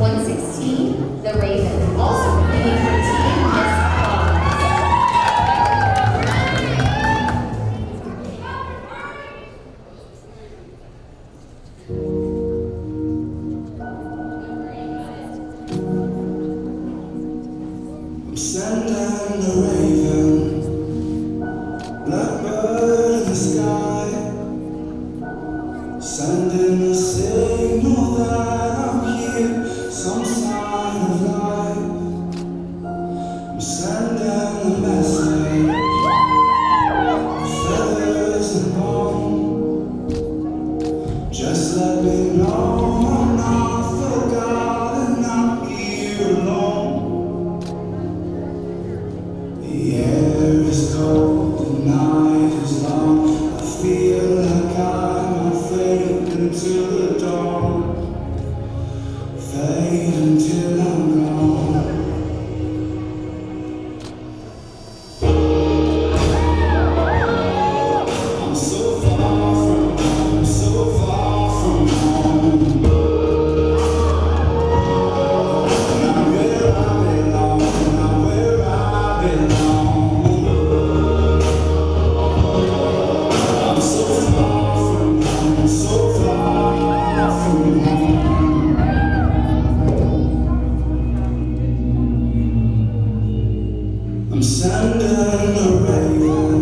116, The Raven, also competing for Team the raven, air is cold, the night is long. I feel like I might fade into the dawn. Fade I'm standing